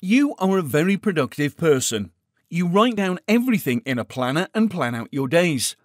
You are a very productive person. You write down everything in a planner and plan out your days.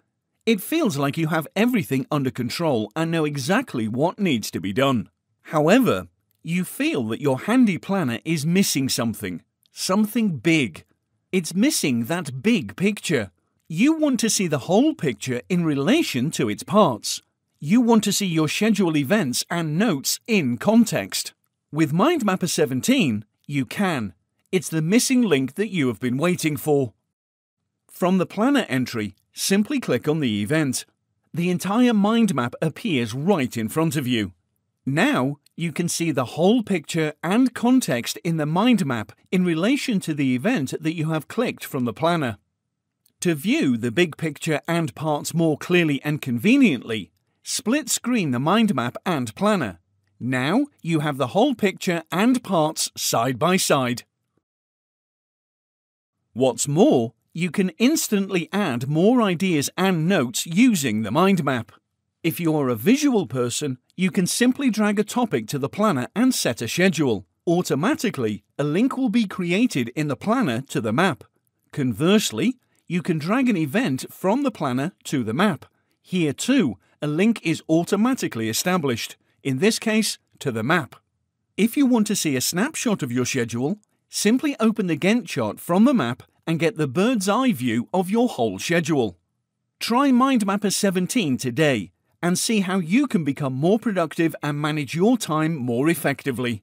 It feels like you have everything under control and know exactly what needs to be done. However, you feel that your handy planner is missing something. Something big. It's missing that big picture. You want to see the whole picture in relation to its parts. You want to see your schedule events and notes in context. With MindMapper 17, you can. It's the missing link that you have been waiting for. From the planner entry, simply click on the event. The entire mind map appears right in front of you. Now, you can see the whole picture and context in the mind map in relation to the event that you have clicked from the planner. To view the big picture and parts more clearly and conveniently, split screen the mind map and planner. Now you have the whole picture and parts side by side. What's more, you can instantly add more ideas and notes using the mind map. If you're a visual person, you can simply drag a topic to the planner and set a schedule. Automatically, a link will be created in the planner to the map. Conversely, you can drag an event from the planner to the map. Here too, a link is automatically established, in this case, to the map. If you want to see a snapshot of your schedule, simply open the Gantt chart from the map and get the bird's eye view of your whole schedule. Try MindMapper 17 today and see how you can become more productive and manage your time more effectively.